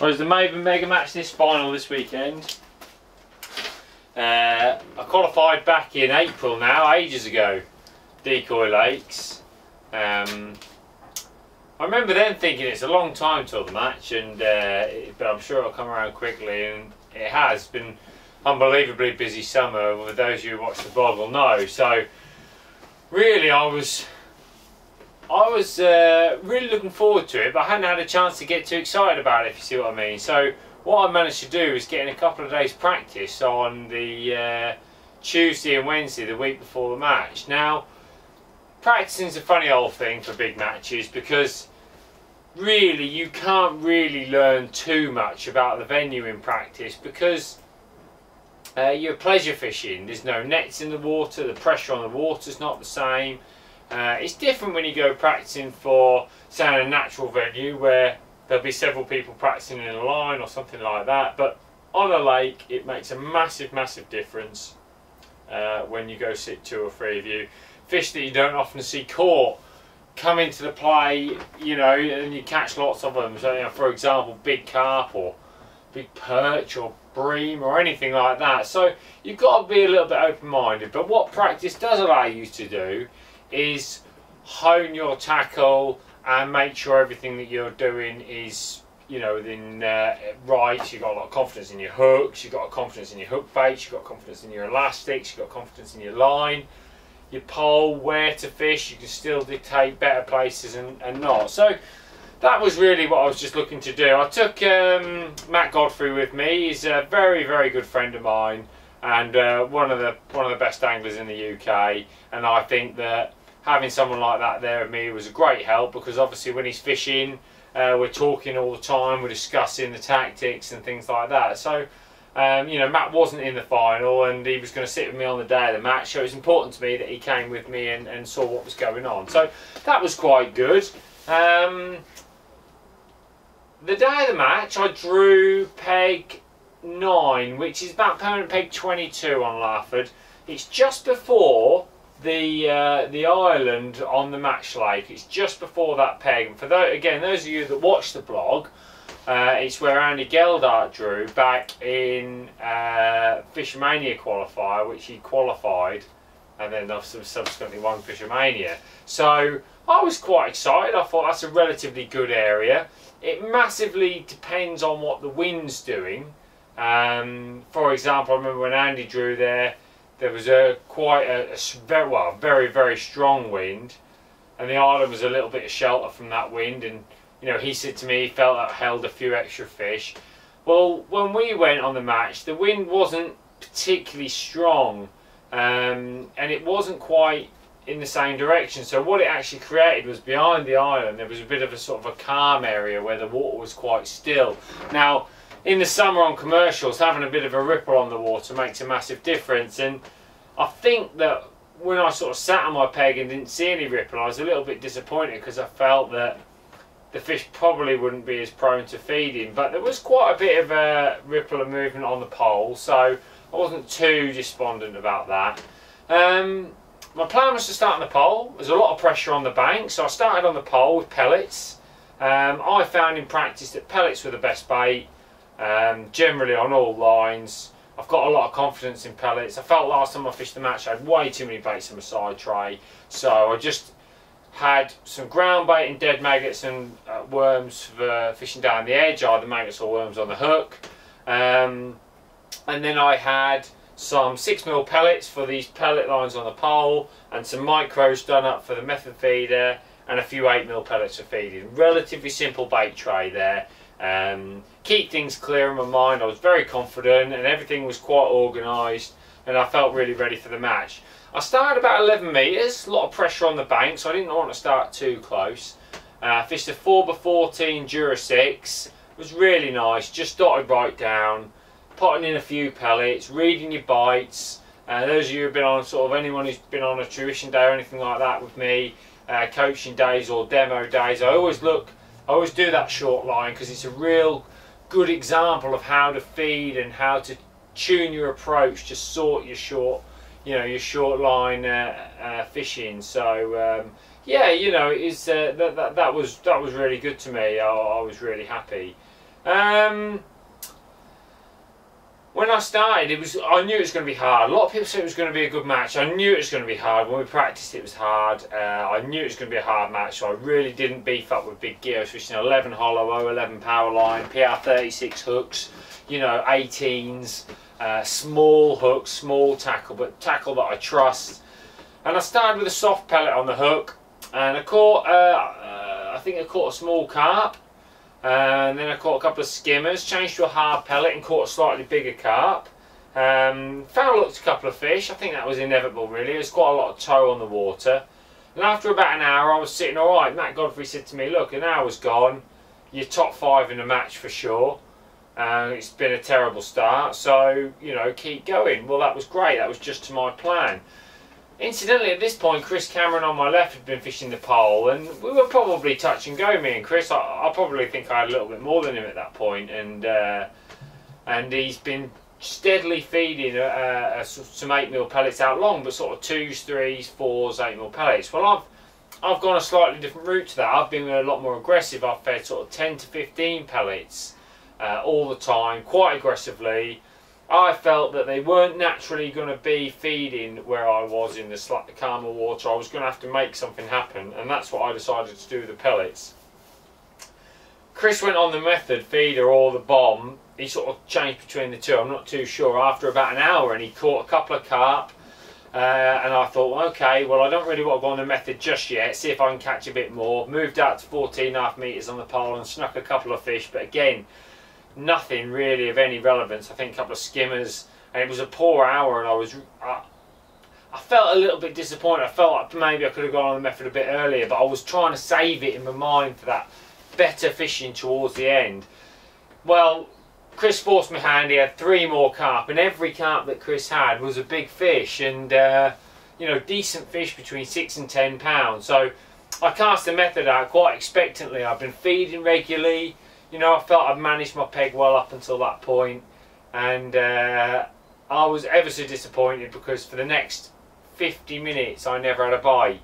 Well, the Maver Mega Match this final this weekend. Uh, I qualified back in April now, ages ago, Decoy Lakes. Um, I remember then thinking it's a long time till the match, and uh, but I'm sure it'll come around quickly, and it has been unbelievably busy summer. For those of you who watch the blog will know. So really, I was I was uh, really looking forward to it, but I hadn't had a chance to get too excited about it, if you see what I mean. So what I managed to do is get in a couple of days practice on the uh, Tuesday and Wednesday, the week before the match. Now, practicing is a funny old thing for big matches because really you can't really learn too much about the venue in practice because uh, you're pleasure fishing. There's no nets in the water, the pressure on the water is not the same. Uh, it's different when you go practicing for, say, a natural venue where there'll be several people practicing in a line or something like that. But on a lake, it makes a massive, massive difference uh, when you go sit two or three of you. Fish that you don't often see caught come into the play, you know, and you catch lots of them. So, you know, for example, big carp or big perch or bream or anything like that. So you've got to be a little bit open-minded. But what practice does allow you to do is hone your tackle and make sure everything that you're doing is you know within uh, right. You've got a lot of confidence in your hooks. You've got confidence in your hook baits you've got confidence in your elastics. You've got confidence in your line. Your pole where to fish. You can still dictate better places and, and not. So that was really what I was just looking to do. I took um, Matt Godfrey with me. He's a very very good friend of mine and uh, one of the one of the best anglers in the UK and I think that having someone like that there with me was a great help because obviously when he's fishing, uh, we're talking all the time, we're discussing the tactics and things like that. So, um, you know, Matt wasn't in the final and he was going to sit with me on the day of the match, so it was important to me that he came with me and, and saw what was going on. So that was quite good. Um, the day of the match, I drew peg 9, which is about permanent peg 22 on Larford. It's just before the uh, the island on the match lake. It's just before that peg. And for those, again, those of you that watch the blog, uh, it's where Andy Geldart drew back in uh, Fish O' Mania qualifier, which he qualified, and then subsequently won Fish O' Mania. So I was quite excited. I thought that's a relatively good area. It massively depends on what the wind's doing. Um, for example, I remember when Andy drew there there was a quite a, a very well very very strong wind, and the island was a little bit of shelter from that wind. And you know, he said to me he felt that held a few extra fish. Well, when we went on the match, the wind wasn't particularly strong, um, and it wasn't quite in the same direction. So what it actually created was behind the island there was a bit of a sort of a calm area where the water was quite still. Now in the summer on commercials, having a bit of a ripple on the water makes a massive difference. And I think that when I sort of sat on my peg and didn't see any ripple, I was a little bit disappointed because I felt that the fish probably wouldn't be as prone to feeding. But there was quite a bit of a ripple and movement on the pole, so I wasn't too despondent about that. Um, my plan was to start on the pole. There's a lot of pressure on the bank, so I started on the pole with pellets. Um, I found in practice that pellets were the best bait um, generally on all lines. I've got a lot of confidence in pellets. I felt last time I fished the match I had way too many baits in my side tray. So I just had some ground bait and dead maggots and uh, worms for fishing down the edge, either maggots or worms on the hook. Um, and then I had some 6mm pellets for these pellet lines on the pole and some micros done up for the method feeder and a few 8mm pellets for feeding. Relatively simple bait tray there. Um, keep things clear in my mind. I was very confident and everything was quite organised and I felt really ready for the match. I started about 11 metres, a lot of pressure on the bank so I didn't want to start too close. Uh, fished a 4x14 Dura 6, it was really nice, just dotted right down, potting in a few pellets, reading your bites. Uh, those of you who've been on sort of anyone who's been on a tuition day or anything like that with me, uh, coaching days or demo days, I always look I always do that short line because it's a real good example of how to feed and how to tune your approach to sort your short, you know, your short line uh, uh, fishing. So um, yeah, you know, it's uh, that, that that was that was really good to me. I, I was really happy. Um, when I started, it was I knew it was going to be hard. A lot of people said it was going to be a good match. I knew it was going to be hard. When we practiced, it was hard. Uh, I knew it was going to be a hard match, so I really didn't beef up with big gear. I was fishing 11 hollow, 11 power line, PR36 hooks, you know, 18s, uh, small hooks, small tackle, but tackle that I trust. And I started with a soft pellet on the hook, and I caught, uh, uh, I think I caught a small carp. And then I caught a couple of skimmers, changed to a hard pellet and caught a slightly bigger carp. Um, foul hooked a couple of fish. I think that was inevitable really. There's quite a lot of tow on the water. And after about an hour I was sitting alright. Matt Godfrey said to me, look, an hour's gone. You're top five in the match for sure. And it's been a terrible start. So, you know, keep going. Well, that was great. That was just to my plan. Incidentally, at this point, Chris Cameron on my left had been fishing the pole, and we were probably touch and go, me and Chris. I, I probably think I had a little bit more than him at that point, and uh, and he's been steadily feeding uh, uh, some eight mil pellets out long, but sort of twos, threes, fours, eight mil pellets. Well, I've I've gone a slightly different route to that. I've been a lot more aggressive. I've fed sort of ten to fifteen pellets uh, all the time, quite aggressively. I felt that they weren't naturally going to be feeding where I was in the calmer water. I was going to have to make something happen, and that's what I decided to do with the pellets. Chris went on the method feeder or the bomb. He sort of changed between the two. I'm not too sure. After about an hour, and he caught a couple of carp. Uh, and I thought, okay, well, I don't really want to go on the method just yet. See if I can catch a bit more. Moved out to 14 and a half metres on the pole and snuck a couple of fish. But again, nothing really of any relevance. I think a couple of skimmers, and it was a poor hour, and I was. I, I felt a little bit disappointed. I felt like maybe I could have gone on the method a bit earlier, but I was trying to save it in my mind for that better fishing towards the end. Well, Chris forced my hand. He had three more carp, and every carp that Chris had was a big fish, and uh, you know, decent fish between six and ten pounds. So I cast the method out quite expectantly. I've been feeding regularly you know, I felt I'd managed my peg well up until that point, and uh, I was ever so disappointed because for the next 50 minutes I never had a bite.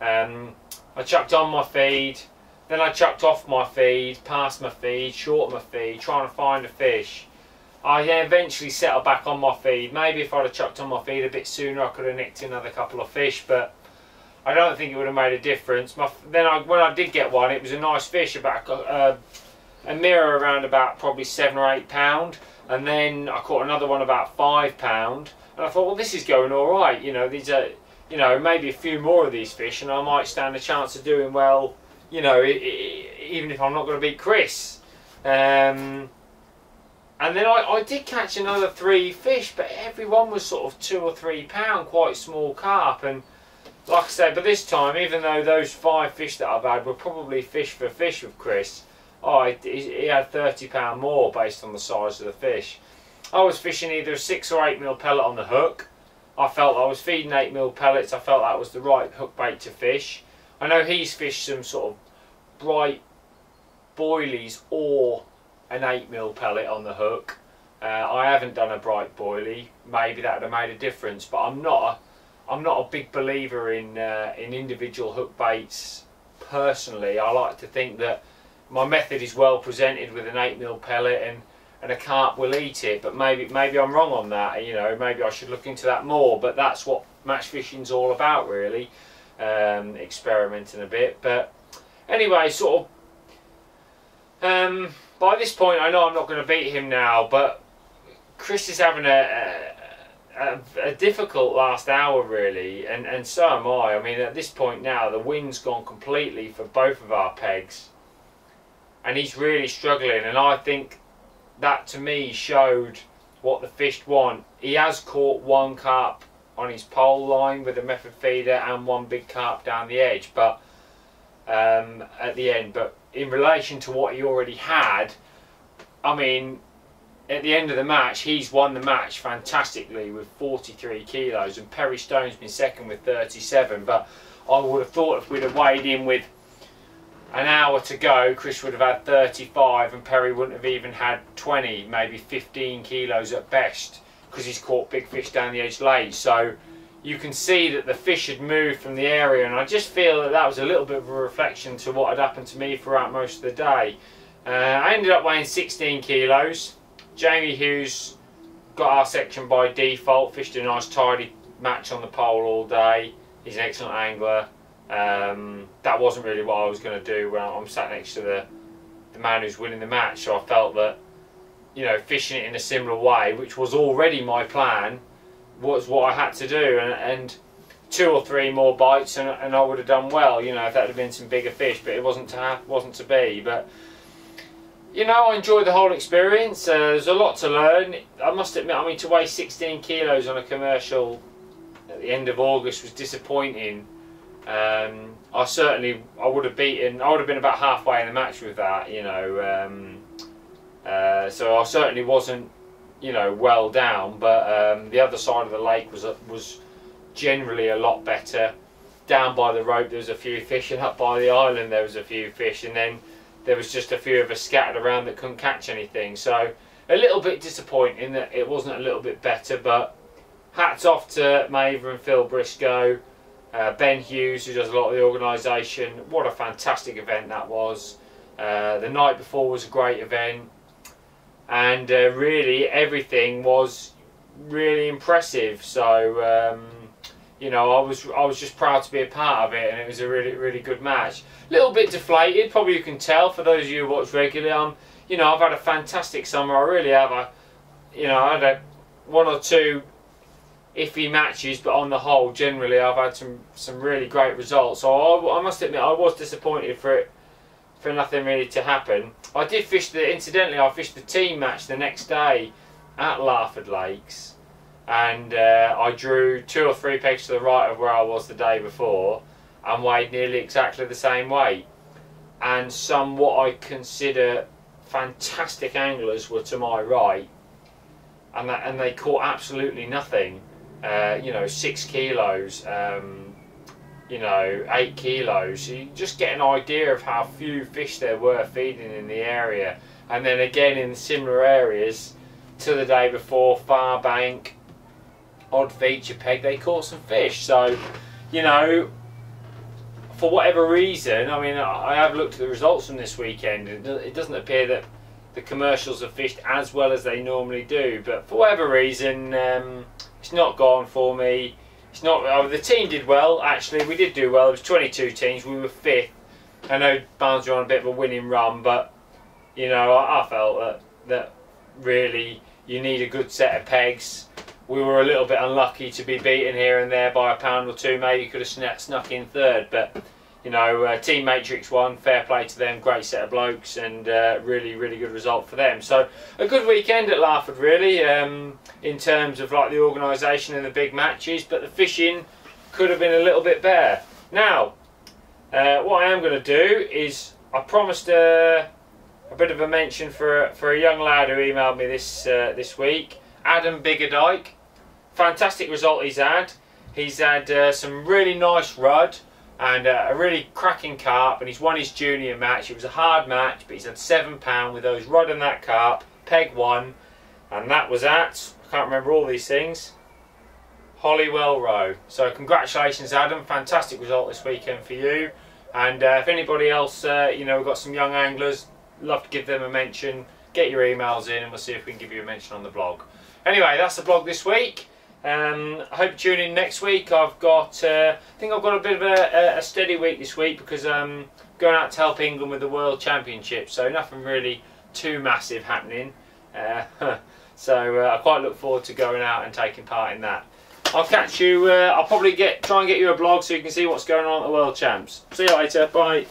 Um, I chucked on my feed, then I chucked off my feed, past my feed, short my feed, trying to find a fish. I eventually settled back on my feed. Maybe if I'd have chucked on my feed a bit sooner, I could have nicked another couple of fish, but I don't think it would have made a difference. My, then I, when I did get one, it was a nice fish, about uh, a mirror around about probably seven or eight pound, and then I caught another one about five pound, and I thought, well, this is going all right. You know, these are, you know, maybe a few more of these fish, and I might stand a chance of doing well. You know, even if I'm not going to beat Chris. Um, and then I, I did catch another three fish, but every one was sort of two or three pound, quite small carp. And like I said, but this time, even though those five fish that I've had were probably fish for fish with Chris, oh, he, he had £30 more based on the size of the fish. I was fishing either a 6 or 8 mil pellet on the hook. I felt I was feeding 8 mil pellets. I felt that was the right hook bait to fish. I know he's fished some sort of bright boilies or an 8 mil pellet on the hook. Uh, I haven't done a bright boilie. Maybe that would have made a difference, but I'm not a I'm not a big believer in uh, in individual hook baits personally. I like to think that my method is well presented with an 8 mil pellet and and a carp will eat it but maybe maybe I'm wrong on that you know maybe I should look into that more but that's what match fishing's all about really um, experimenting a bit but anyway sort of um, by this point I know I'm not going to beat him now but Chris is having a, a, a, difficult last hour really and, and so am I. I mean at this point now the wind's gone completely for both of our pegs and he's really struggling. And I think that to me showed what the fish want. He has caught one carp on his pole line with a method feeder and one big carp down the edge, but um, at the end. But in relation to what he already had, I mean, at the end of the match, he's won the match fantastically with 43 kilos, and Perry Stone's been second with 37. But I would have thought if we'd have weighed in with an hour to go, Chris would have had 35 and Perry wouldn't have even had 20, maybe 15 kilos at best because he's caught big fish down the edge late. So you can see that the fish had moved from the area and I just feel that that was a little bit of a reflection to what had happened to me throughout most of the day. Uh, I ended up weighing 16 kilos. Jamie Hughes got our section by default, fished a nice tidy match on the pole all day. He's an excellent angler. Um, that wasn't really what I was going to do when I'm sat next to the, the man who's winning the match, so I felt that you know, fishing it in a similar way, which was already my plan, was what I had to do. And, and two or three more bites, and, and I would have done well. You know, if that had been some bigger fish, but it wasn't to have, wasn't to be. But you know, I enjoyed the whole experience. Uh, there's a lot to learn. I must admit, I mean, to weigh 16 kilos on a commercial at the end of August was disappointing. Um, I certainly, I would have beaten, I would have been about halfway in the match with that, you know. Um, uh, so I certainly wasn't, you know, well down. But um, the other side of the lake was was generally a lot better. Down by the rope there was a few fish, and up by the island there was a few fish, and then there was just a few of us scattered around that couldn't catch anything. So a little bit disappointing that it wasn't a little bit better. But hats off to Maver and Phil Briscoe. Uh, ben Hughes, who does a lot of the organisation. What a fantastic event that was. Uh, the night before was a great event and uh, really everything was really impressive. So um, you know, I was I was just proud to be a part of it, and it was a really really good match. A little bit deflated, probably you can tell for those of you who watch regularly. I'm, you know, I've had a fantastic summer. I really have. I, you know, I had a, one or two iffy matches, but on the whole, generally, I've had some some really great results. So I, I must admit, I was disappointed for it for nothing really to happen. I did fish the, incidentally, I fished the team match the next day at Larford Lakes and uh, I drew two or three pegs to the right of where I was the day before and weighed nearly exactly the same weight. And some what I consider fantastic anglers were to my right and, that, and they caught absolutely nothing. Uh, you know, six kilos. Um, you know, eight kilos. You just get an idea of how few fish there were feeding in the area. And then again in similar areas to the day before, Far Bank, Odd Feature Peg, they caught some fish. So, you know, for whatever reason, I mean, I have looked at the results from this weekend. It doesn't appear that the commercials have fished as well as they normally do. But for whatever reason, um, it's not gone for me. It's not. Oh, the team did well. Actually, we did do well. It was 22 teams. We were fifth. I know Barnes were on a bit of a winning run, but you know, I, I felt that that really you need a good set of pegs. We were a little bit unlucky to be beaten here and there by a pound or two. Maybe could have snuck in third, but you know, uh, Team Matrix won. Fair play to them. Great set of blokes, and uh, really, really good result for them. So a good weekend at Larford, really, um, in terms of like the organisation and the big matches. But the fishing could have been a little bit better. Now, uh, what I am going to do is I promised a, a, bit of a mention for for a young lad who emailed me this uh, this week, Adam Biggerdike. Fantastic result he's had. He's had uh, some really nice rudd and uh, a really cracking carp and he's won his junior match. It was a hard match but he's had seven pound with those rod and that carp, peg one and that was at, I can't remember all these things, Hollywell Row. So congratulations Adam, fantastic result this weekend for you and uh, if anybody else, uh, you know, we've got some young anglers, love to give them a mention, get your emails in and we'll see if we can give you a mention on the blog. Anyway, that's the blog this week. Um, I hope you tune in next week. I've got, uh, I think I've got a bit of a, a steady week this week because I'm going out to help England with the World Championship. So nothing really too massive happening. Uh, so uh, I quite look forward to going out and taking part in that. I'll catch you. Uh, I'll probably get try and get you a blog so you can see what's going on at the World Champs. See you later. Bye.